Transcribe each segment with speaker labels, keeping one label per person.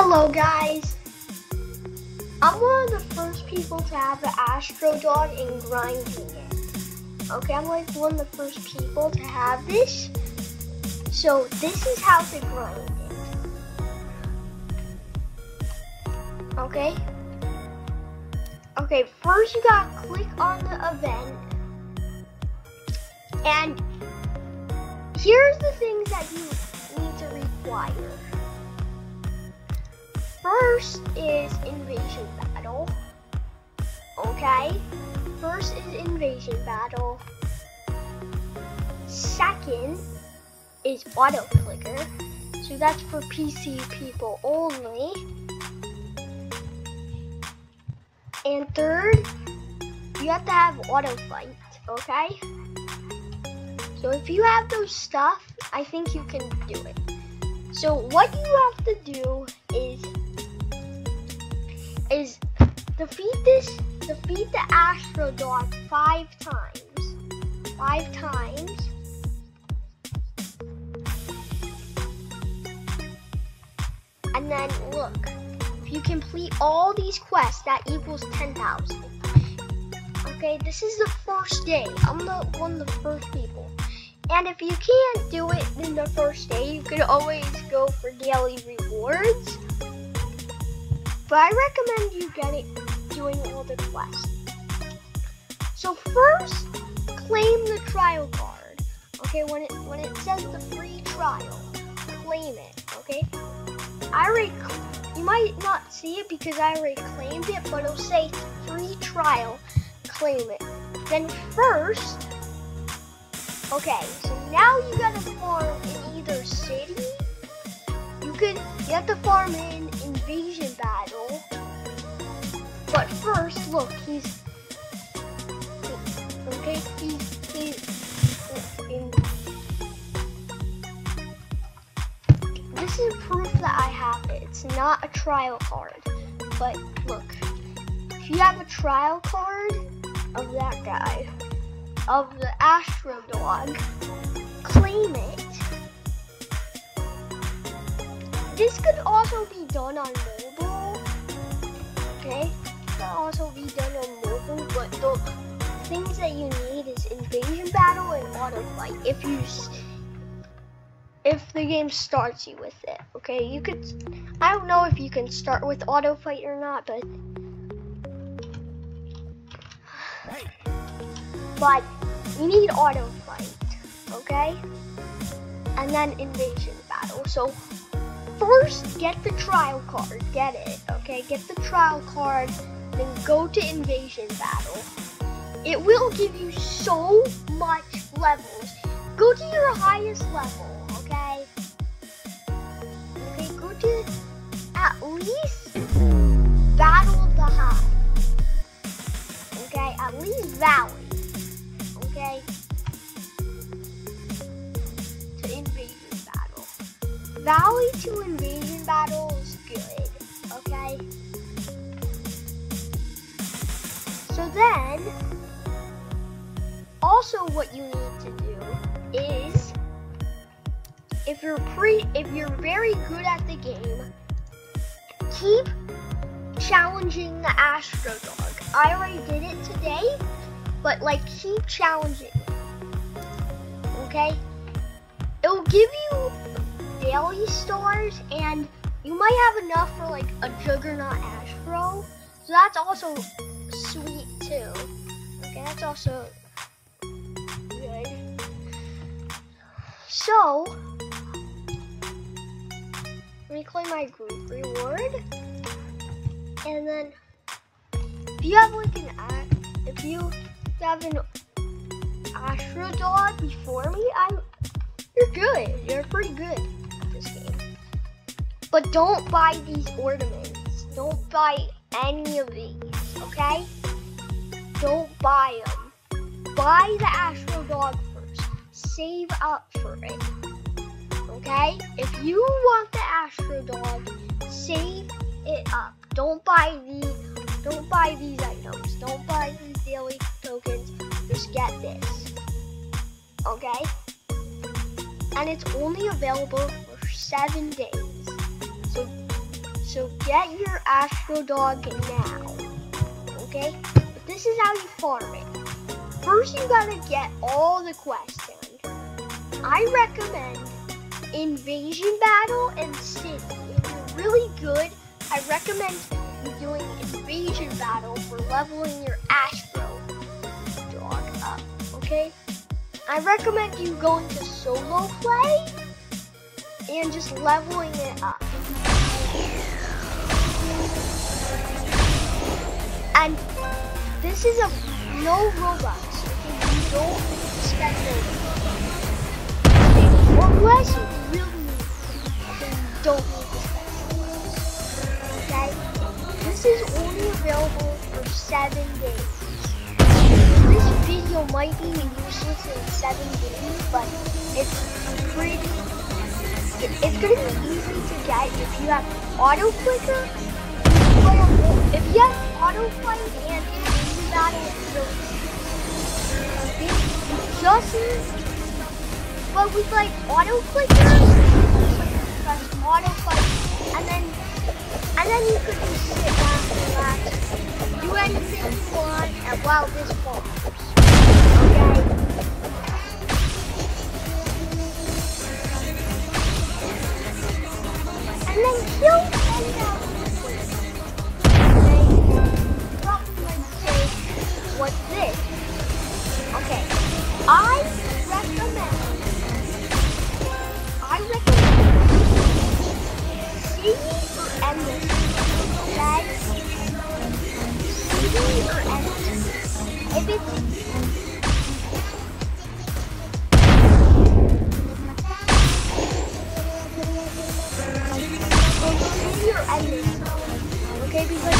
Speaker 1: So guys, I'm one of the first people to have the Astro Dog and grinding it. Okay, I'm like one of the first people to have this. So this is how to grind it. Okay? Okay, first you gotta click on the event. And here's the things that you need to require. First is invasion battle. Okay? First is invasion battle. Second is auto clicker. So that's for PC people only. And third, you have to have auto fight, okay? So if you have those stuff, I think you can do it. So what you have to do is is defeat this, defeat the Astro Dog five times. Five times. And then look, if you complete all these quests, that equals 10,000. Okay, this is the first day. I'm the one of the first people. And if you can't do it in the first day, you could always go for daily. But I recommend you get it doing all the quests. So first, claim the trial card. Okay, when it when it says the free trial, claim it. Okay, I already you might not see it because I already claimed it, but it'll say free trial. Claim it. Then first, okay, so now you gotta farm in either city. You you have to farm in invasion battle. But first, look, he's okay. He's in. This is proof that I have it. It's not a trial card, but look, if you have a trial card of that guy, of the Astro Dog, claim it. This could also be done on mobile. Okay, could also be done on mobile, but the things that you need is invasion battle and auto fight. If you if the game starts you with it, okay, you could. I don't know if you can start with auto fight or not, but but you need auto fight, okay, and then invasion battle. So first get the trial card. Get it, okay? Get the trial card, then go to invasion battle. It will give you so much levels. Go to your highest level, okay? Okay, go to at least battle the high. Okay, at least valley. Okay? Valley to invasion battle is good, okay? So then, also what you need to do is, if you're pre, if you're very good at the game, keep challenging the Astro Dog. I already did it today, but like keep challenging. Okay? It'll give you daily stars, and you might have enough for like a Juggernaut Astro. So that's also sweet too. Okay, that's also good. So, let me claim my group reward, and then if you have like an if you have an Astro Dog before me, I'm you're good. You're pretty good. But don't buy these ornaments. Don't buy any of these, okay? Don't buy them. Buy the Astro Dog first. Save up for it. Okay? If you want the Astro Dog, save it up. Don't buy the don't buy these items. Don't buy these daily tokens. Just get this. Okay? And it's only available seven days. So so get your Astro Dog now. Okay? But this is how you farm it. First, you gotta get all the quests done. I recommend Invasion Battle and City. If you're really good, I recommend you doing Invasion Battle for leveling your Astro Dog up. Okay? I recommend you going to solo play and just leveling it up. And this is a no Robux. Okay, you don't spend no Unless you really need then you don't need to Okay? This is only available for seven days. This video might be useless in seven days, but it's pretty it, it's gonna be easy to get if you have auto clicker if you have auto fight and battle, it's really easy. Just but with like auto clickers, press auto fight, and then and then you could just sit back and relax, do anything you want, and while this falls. I recommend, I recommend city or endless, okay? city or endless. If it's okay? Because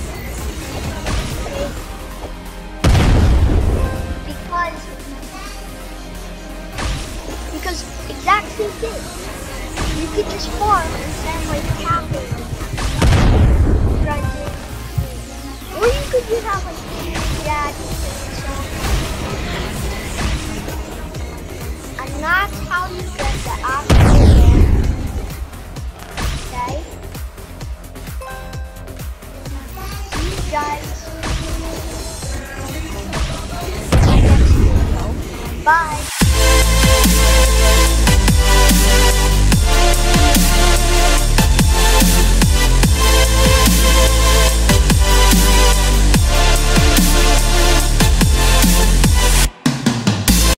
Speaker 1: same thing. You could just farm and send like capping. Or you could just have like dad and that's how you get the actual Okay? guys. Bye.